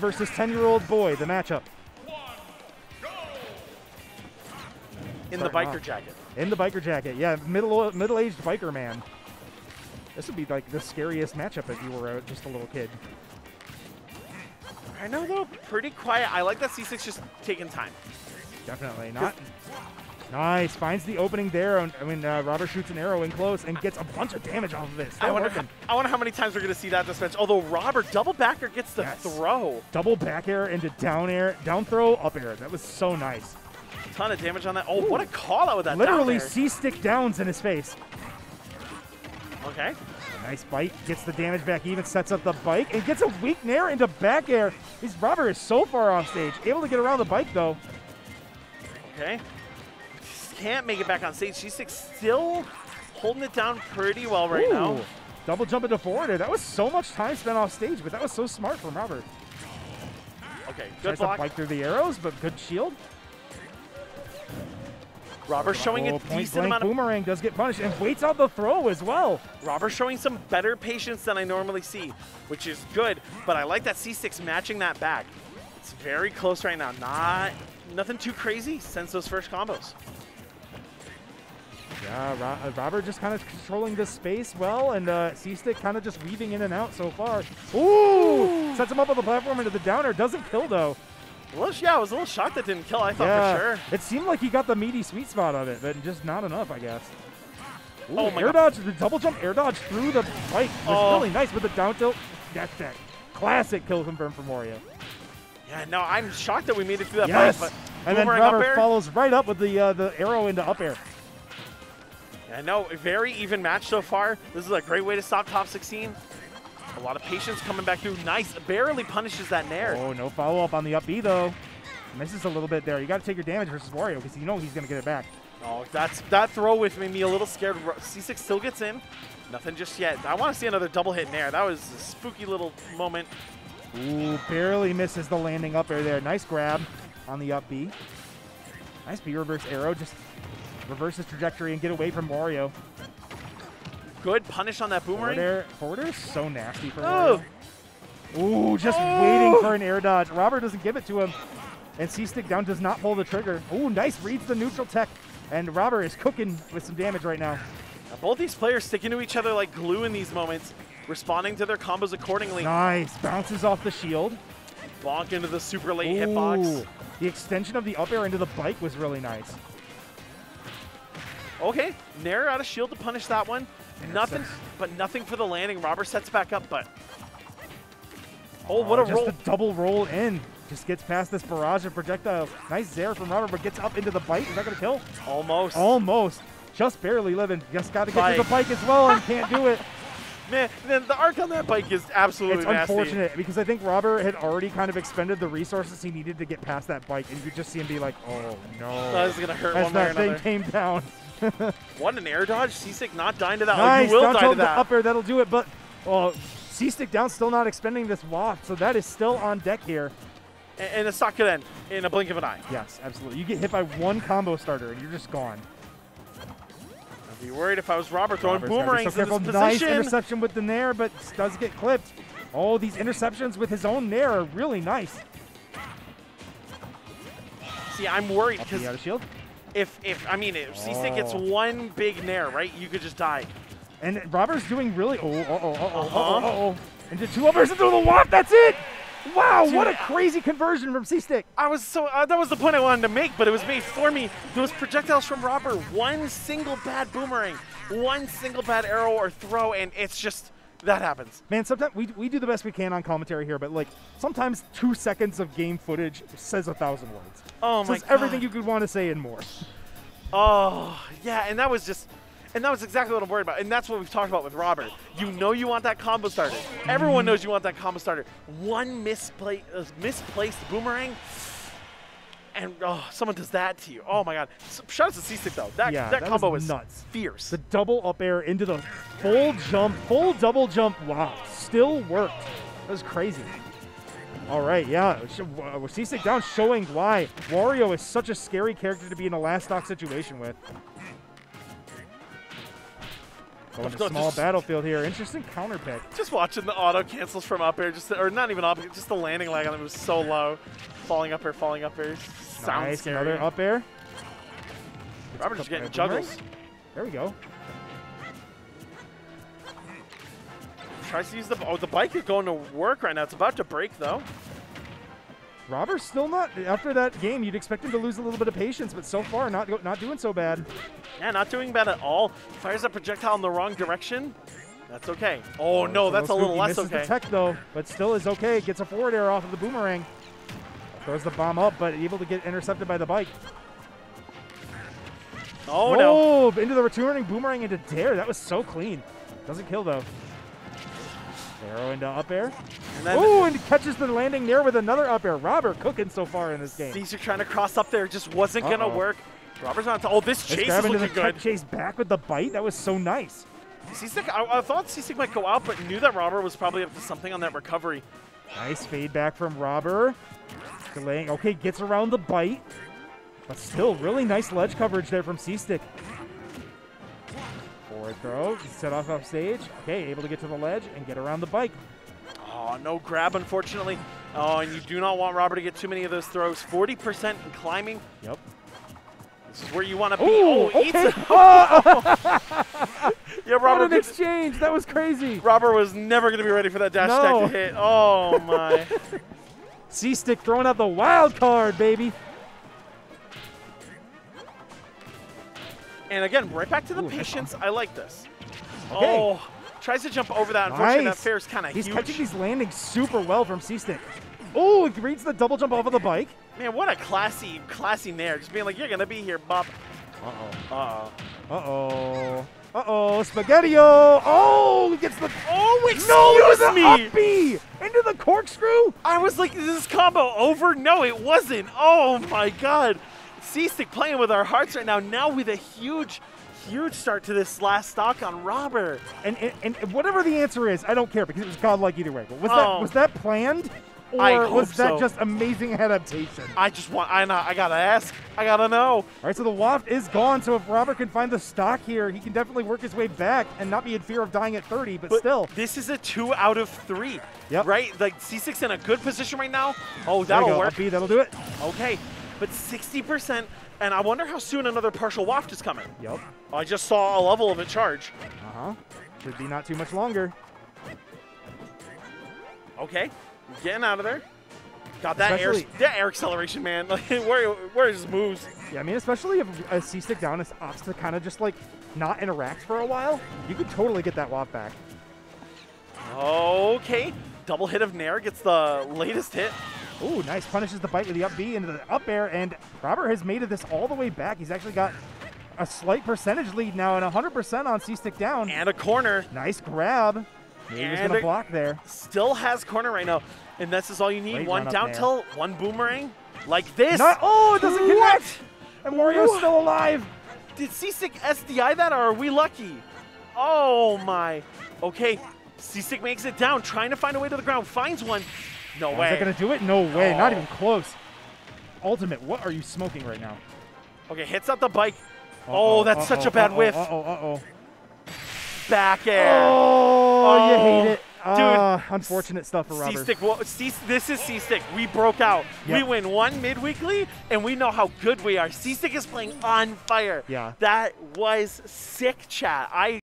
versus 10-year-old boy, the matchup. In the biker off. jacket. In the biker jacket. Yeah, middle middle-aged biker man. This would be like the scariest matchup if you were uh, just a little kid. I know though, pretty quiet. I like that C-Stick just taking time. Definitely not. Nice. Finds the opening there. and- I mean, uh, Robert shoots an arrow in close and gets a bunch of damage off of. Still I wonder, working. I wonder how many times we're going to see that this match. Although Robert double back air gets the Yes. throw. Double back air into down air, down throw, up air. That was so nice. A Ton of damage on that. Oh, what a call out with that. Literally C stick downs in his face. Okay. Nice bite, gets the damage back even, sets up the bike, and gets a weak nair into back air. His Robert is so far off stage, able to get around the bike though. Okay. Can't make it back on stage. C-Stick still holding it down pretty well right now. Double jump into forward air. That was so much time spent off stage, but that was so smart from Robert. Okay, good Tries block. to bike through the arrows, but good shield. Robert showing Oh, a decent amount of boomerang does get punished and waits out the throw as well. Robert showing some better patience than I normally see, which is good. But I like that C-Stick matching that back. It's very close right now. Not nothing too crazy since those first combos. Yeah, uh, Robert just kind of controlling this space well, and uh, C-Stick kind of just weaving in and out so far. Ooh! Sets him up on the platform into the down air. Doesn't kill, though. Little, yeah, I was a little shocked that didn't kill. I thought yeah, for sure. It seemed like he got the meaty sweet spot of it, but just not enough, I guess. Ooh, Oh my air God. dodge, the double jump air dodge through the bike was Oh. really nice with the down tilt. That's that classic kill confirmed for Wario. Yeah, no, I'm shocked that we made it through that Yes! fight. But And then Robert follows right up with the uh, the arrow into up air. Yeah, no, very even match so far. This is a great way to stop top 16. A lot of patience coming back through. Nice, barely punishes that nair. Oh, no follow up on the up B though. Misses a little bit there. You got to take your damage versus Wario because you know he's going to get it back. Oh, that's that throw with made me a little scared. C-Stick still gets in. Nothing just yet. I want to see another double hit nair. That was a spooky little moment. Ooh, barely misses the landing up air there. Nice grab on the up B. Nice B reverse arrow. Just reverse his trajectory and get away from Wario. Good punish on that Forward boomerang. air, forward air is so nasty for Oh, Wario. Ooh, just Oh. waiting for an air dodge. Robert doesn't give it to him. And C-Stick down does not pull the trigger. Ooh, nice. Reads the neutral tech. And Robert is cooking with some damage right now. Now, both these players sticking to each other like glue in these moments, responding to their combos accordingly. Nice. Bounces off the shield. Bonk into the super late hitbox. The extension of the up air into the bike was really nice. Okay, Nair out of shield to punish that one. Nothing, sets- but nothing for the landing. Robert sets back up, but oh, what oh, a just roll! a double roll in. Just gets past this barrage of projectiles. Nice Zair from Robert, but gets up into the bike. Is that going to kill? Almost. Almost. Just barely living. Just got to get to the Bike. bike as well and can't do it. Man, then the arc on that bike is absolutely It's nasty. unfortunate because I think Robert had already kind of expended the resources he needed to get past that bike, and you could just see him be like, "Oh no!" That is gonna hurt As one way or that thing came down. What an air dodge! C-Stick not dying to that. nice. You will down die to that. up air, that'll do it. But oh, C-stick down, still not expending this waft, so that is still on deck here. And, and it's not gonna end in a blink of an eye. Yes, absolutely. You get hit by one combo starter, and you're just gone. Be worried if I was Robert throwing Robert's boomerangs so in this Nice interception with the Nair, but does get clipped. Oh, these interceptions with his own Nair are really nice. See, I'm worried because out of shield. if if I mean if C-Stick gets Oh. one big nair, right, you could just die. And Robert's doing really. Oh, uh oh, uh oh, Uh-huh. uh oh. Into two overs into the waft. That's it. Wow, what a crazy conversion from C-Stick. I was so uh, that was the point I wanted to make, but it was made for me. Those projectiles from Robber, one single bad boomerang, one single bad arrow or throw, and it's just that happens. Man, sometimes we, we do the best we can on commentary here, but like sometimes two seconds of game footage says a thousand words. Oh my says everything you could want to say and more. Oh yeah, and that was just, and that was exactly what I'm worried about, and that's what we've talked about with Robert. You know you want that combo starter. Everyone knows you want that combo starter. One mispla- uh, misplaced boomerang. And oh, someone does that to you. Oh my God! Shout out to C-Stick though. That Yeah, that, that combo was was nuts. fierce. The double up air into the full jump, full double jump. Wow, still worked. That was crazy. All right, yeah. sh- uh, C-Stick down showing why Wario is such a scary character to be in a last stock situation with. Going to small battlefield here. Interesting counter pick. Just watching the auto cancels from up air, just or not even up, just the landing lag on it was so low. Falling up air, falling up air. Sounds nice, scary. another up air. Robert just getting air juggles. There we go. Tries to use the oh the bike is going to work right now. It's about to break though. Robert's still not after that game. You'd expect him to lose a little bit of patience, but so far not not doing so bad. Yeah, not doing bad at all. Fires a projectile in the wrong direction. That's okay. Oh, oh no, that's a little less misses okay. the tech though, but still is okay. Gets a forward air off of the boomerang. Throws the bomb up, but able to get intercepted by the bike. Oh no. Oh, into the returning boomerang into dare. That was so clean. Doesn't kill though. Arrow into up air. Oh, and catches the landing there with another up air. Robert cooking so far in this game. Caesar trying to cross up there just wasn't gonna work. Robert's on top. Oh, this chase is looking good. chase back with the bite. That was so nice. C-Stick, I, I thought C-Stick might go out, but knew that Robert was probably up to something on that recovery. Nice fade back from Robert. Delaying. Okay, gets around the bite. But still, really nice ledge coverage there from C-Stick. Forward throw. Set off off stage. Okay, able to get to the ledge and get around the bike. Oh, no grab, unfortunately. Oh, and you do not want Robert to get too many of those throws. 40% in climbing. Yep. This is where you want to be. Ooh, oh, okay. Oh, Yeah, what Robert, an exchange. That was crazy. Robert was never going to be ready for that dash No. attack to hit. Oh, my. C-Stick throwing out the wild card, baby. And again, right back to the Ooh, patience. I like this. Okay. Oh, tries to jump over that. Unfortunately, that Nice. fair is kind of He's catching these landings super well from C-Stick. Oh, he reads the double jump off of the bike. Man, what a classy, classy nair. Just being like, you're going to be here, Bob. Uh-oh. Uh-oh. Uh-oh. Uh-oh, Spaghetti-O! Oh, he gets the... Oh, excuse No, the me. up B into the corkscrew. I was like, is this combo over? No, it wasn't. Oh my god. C-Stick playing with our hearts right now. Now with a huge, huge start to this last stock on Robert. And, and and whatever the answer is, I don't care because it was godlike either way. But was Oh. that was that planned, or was that so. just amazing adaptation? I just want, I, I gotta ask. I gotta know. All right, so the waft is gone. So if Robert can find the stock here, he can definitely work his way back and not be in fear of dying at 30. But, But still, this is a two out of three. Yep. Right? Like C-Stick in a good position right now. Oh, that'll work. B, that'll do it. Okay. But 60%, and I wonder how soon another partial waft is coming. Yep. I just saw a level of it charge. Uh huh. Should be not too much longer. Okay, getting out of there. Got that air, that air acceleration, man. Like, where, where is his moves? Yeah, I mean, especially if a C stick down is opts to kind of just like not interact for a while, you could totally get that waft back. Okay, double hit of Nair gets the latest hit. Ooh, nice. Punishes the bite with the up B into the up air, and Robert has made it this all the way back. He's actually got a slight percentage lead now and 100% on C stick down. And a corner. Nice grab. Maybe he was going to block there. Still has corner right now. And this is all you need. Great one down tilt, one boomerang. Like this. Not, oh, it doesn't What? connect. And Mario's What? still alive. Did C-Stick SDI that or are we lucky? Oh my. Okay, C-Stick makes it down, trying to find a way to the ground. Finds one. No Is way. that going to do it? No way. Not Oh. even close. Ultimate, what are you smoking right now? Okay, hits out the bike. Oh, that's such a bad whiff. Uh-oh, uh-oh. Back air. Oh, you Oh, hate it. dude. Ah, unfortunate stuff for Robert. C-Stick, well, this is C-Stick. We broke out. We win one midweekly, and we know how good we are. C-Stick is playing on fire. Yeah. That was sick, chat. I